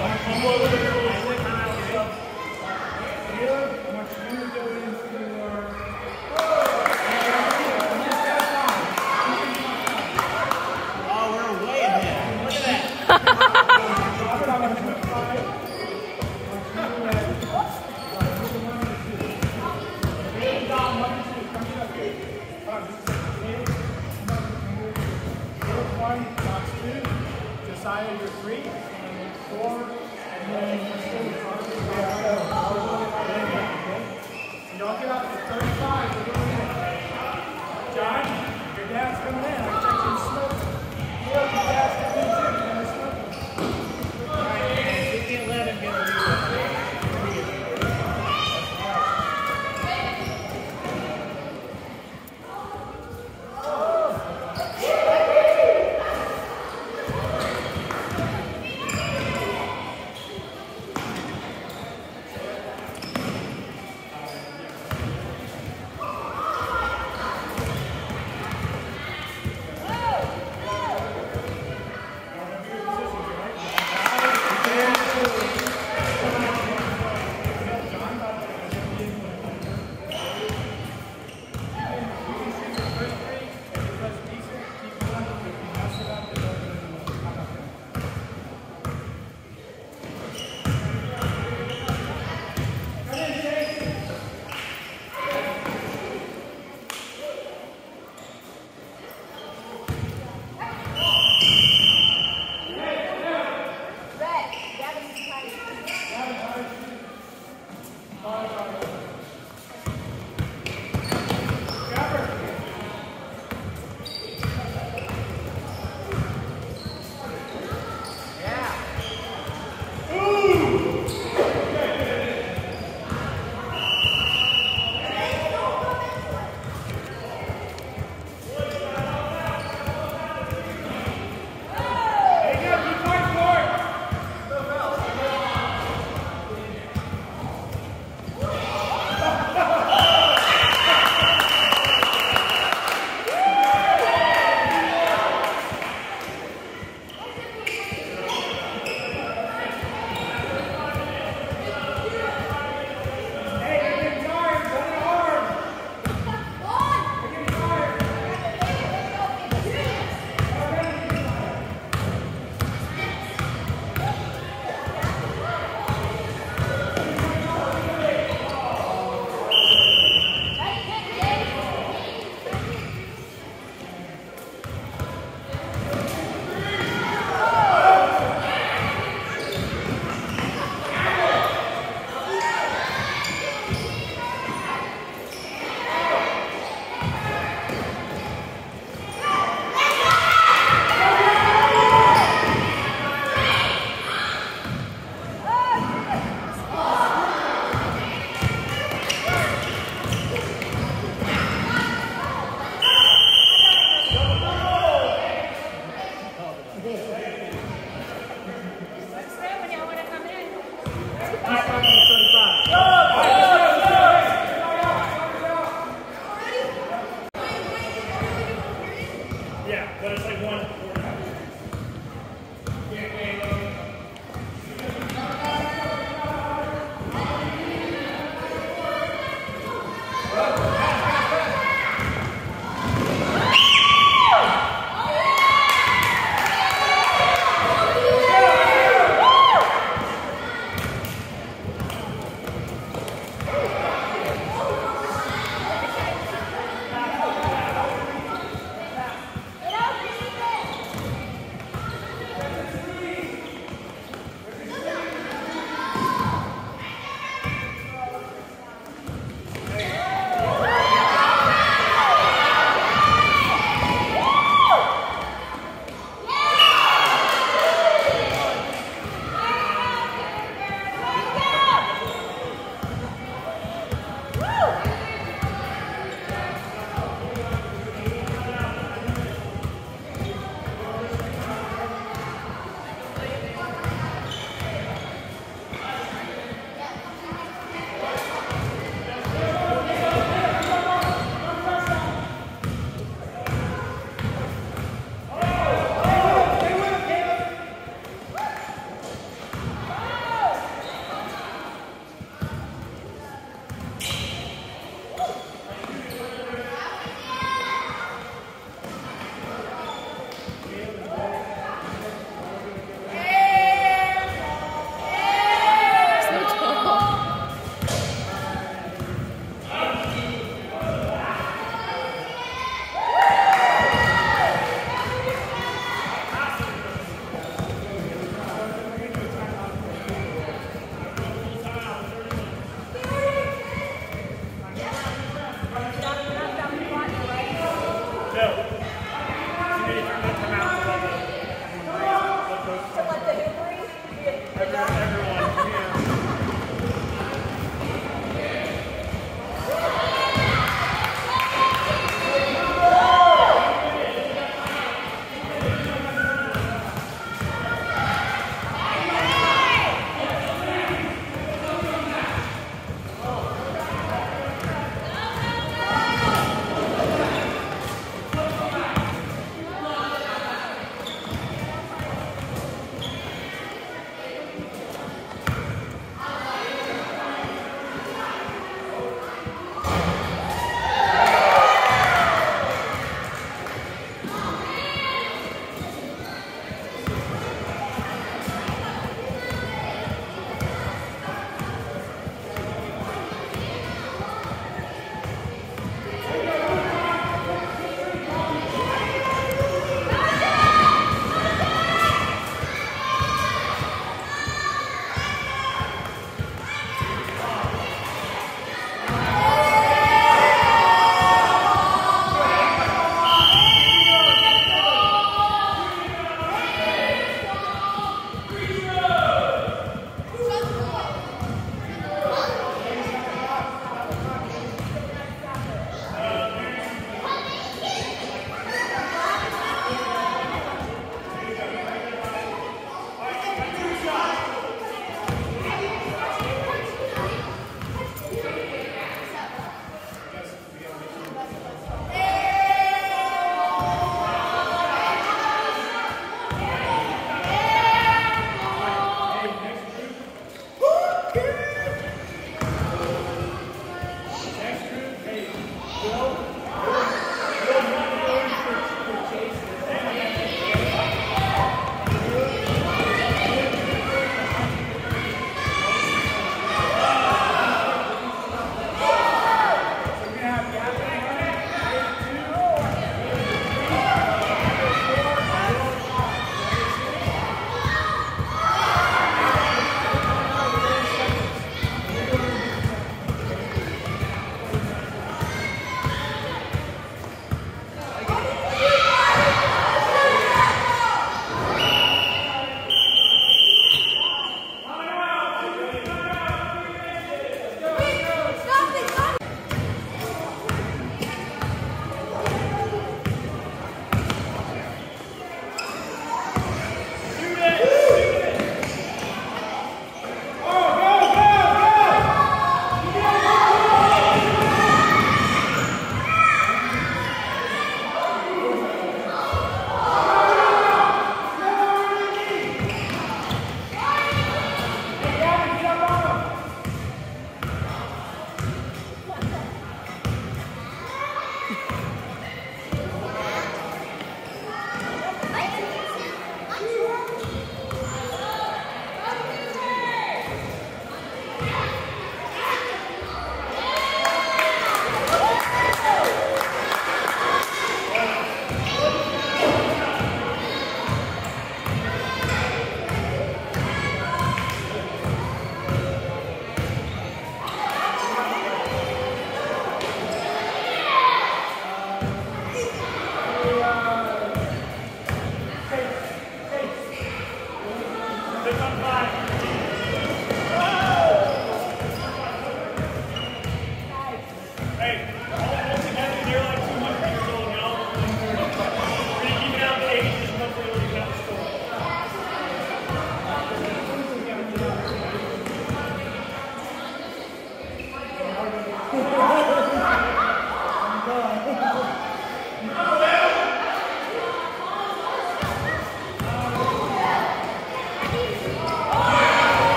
Come on,